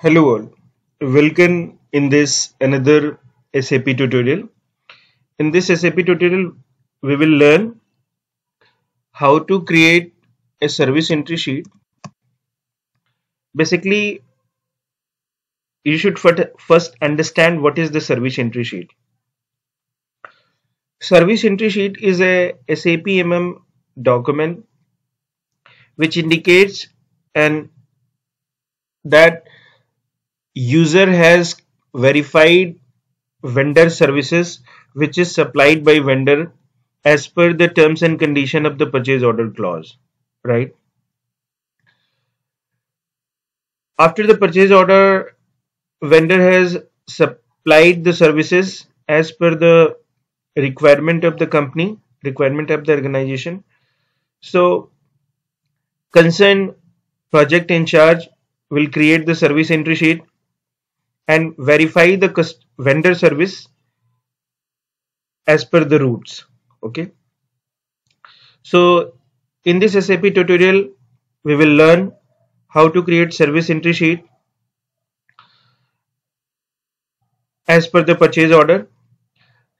Hello all, welcome in this another SAP tutorial. In this SAP tutorial, we will learn how to create a service entry sheet. Basically, you should first understand what is the service entry sheet. Service entry sheet is a SAP MM document which indicates and that user has verified vendor services which is supplied by vendor as per the terms and condition of the purchase order clause right? After the purchase order vendor has supplied the services as per the requirement of the company requirement of the organization. So concerned project in charge will create the service entry sheet and verify the vendor service as per the routes okay? So in this SAP tutorial we will learn how to create service entry sheet as per the purchase order.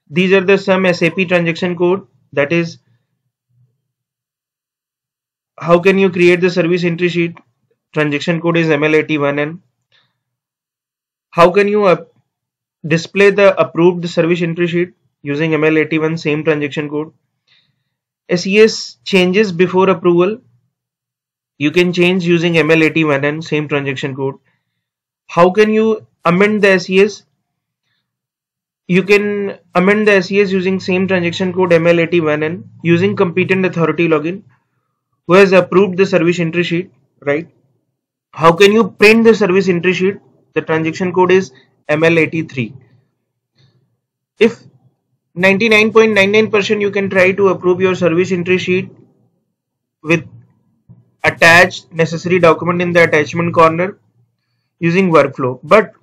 These are the some SAP transaction code that is how can you create the service entry sheet? Transaction code is ML81N how can you uh, display the approved service entry sheet using ML81 same transaction code? SES changes before approval. You can change using ML81 and same transaction code. How can you amend the SES? You can amend the SES using same transaction code ML81 and using competent authority login who has approved the service entry sheet, right? How can you print the service entry sheet? The transaction code is ML83 if 99.99% you can try to approve your service entry sheet with attached necessary document in the attachment corner using workflow. But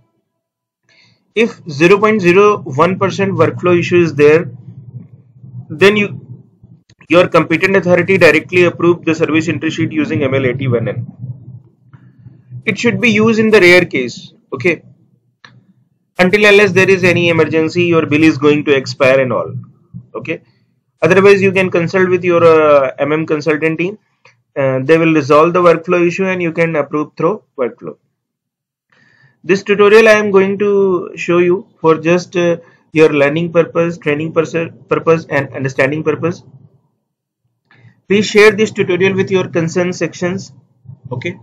if 0.01% workflow issue is there then you your competent authority directly approved the service entry sheet using ML81N. It should be used in the rare case okay. Until unless there is any emergency your bill is going to expire and all. Okay. Otherwise you can consult with your uh, mm consultant team. Uh, they will resolve the workflow issue and you can approve through workflow. This tutorial i am going to show you for just uh, your learning purpose training purpose and understanding purpose. Please share this tutorial with your concern sections. Okay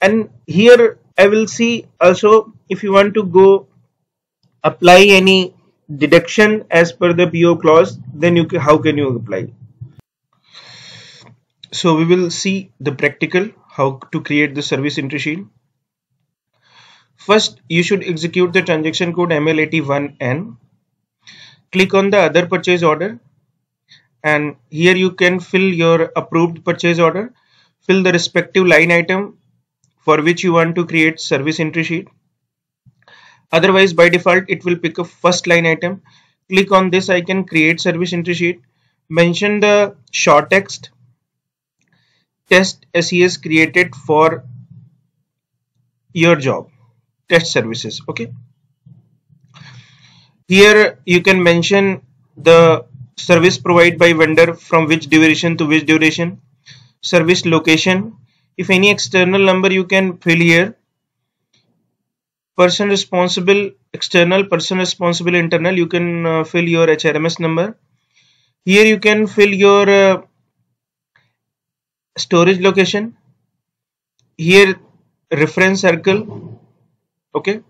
and here I will see also if you want to go apply any deduction as per the PO clause then you can, how can you apply? So we will see the practical how to create the service entry sheet. First you should execute the transaction code ML81N click on the other purchase order. And here you can fill your approved purchase order. Fill the respective line item for which you want to create service entry sheet. Otherwise by default it will pick a first line item. Click on this icon create service entry sheet. Mention the short text. Test SES created for your job. Test services okay? Here you can mention the service provided by vendor from which duration to which duration. Service location if any external number you can fill here person responsible external person responsible internal you can uh, fill your HRMS number. Here you can fill your uh, storage location. Here reference circle okay?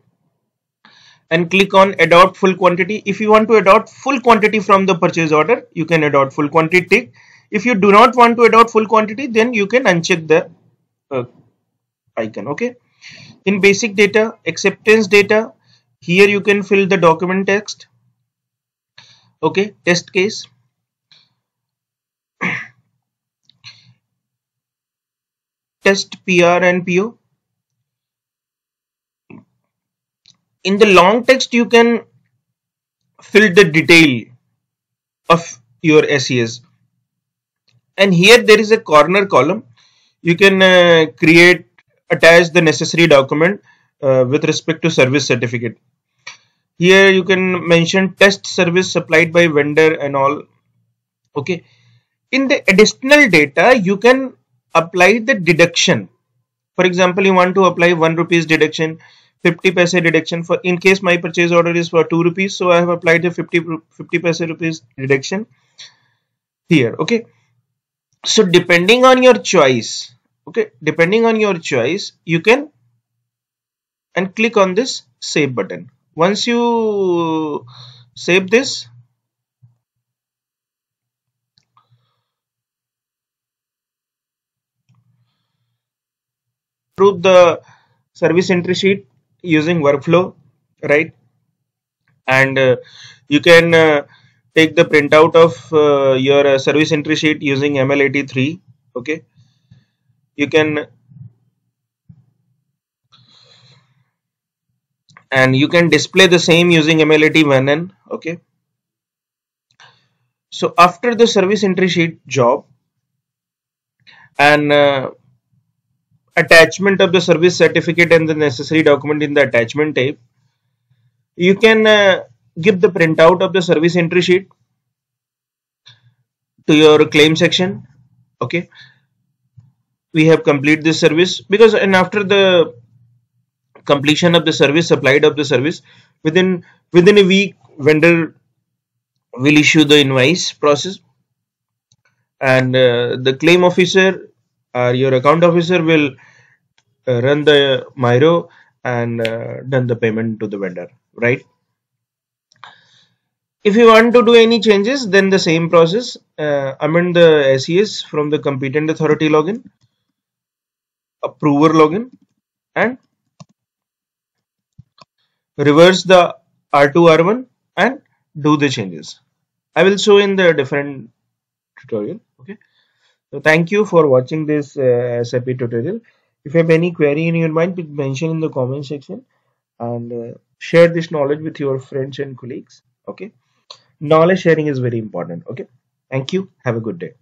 And click on adopt full quantity. If you want to adopt full quantity from the purchase order you can adopt full quantity. If you do not want to adopt full quantity then you can uncheck the uh, icon okay? In basic data acceptance data here you can fill the document text okay? Test case. Test PR and PO in the long text you can fill the detail of your SES and here there is a corner column you can uh, create attach the necessary document uh, with respect to service certificate. Here you can mention test service supplied by vendor and all. Okay. In the additional data you can apply the deduction. For example you want to apply 1 rupees deduction 50 paise deduction. For in case my purchase order is for 2 rupees so I have applied the 50 50 paise rupees deduction here. Okay. So depending on your choice okay depending on your choice you can and click on this save button. Once you save this approve the service entry sheet using workflow right? And uh, you can uh, take the printout of uh, your uh, service entry sheet using ML83 okay you can and you can display the same using ML81N okay? So after the service entry sheet job and uh, attachment of the service certificate and the necessary document in the attachment type you can uh, give the printout of the service entry sheet to your claim section okay we have complete this service because and after the completion of the service supplied of the service within within a week vendor will issue the invoice process and uh, the claim officer or your account officer will uh, run the MIRO and uh, done the payment to the vendor, right? If you want to do any changes, then the same process, uh, amend the SES from the competent authority login, approver login, and reverse the R2 R1 and do the changes. I will show in the different tutorial. Okay. So thank you for watching this uh, SAP tutorial. If you have any query in your mind, please mention in the comment section and uh, share this knowledge with your friends and colleagues. Okay. Knowledge sharing is very important. Okay. Thank you. Have a good day.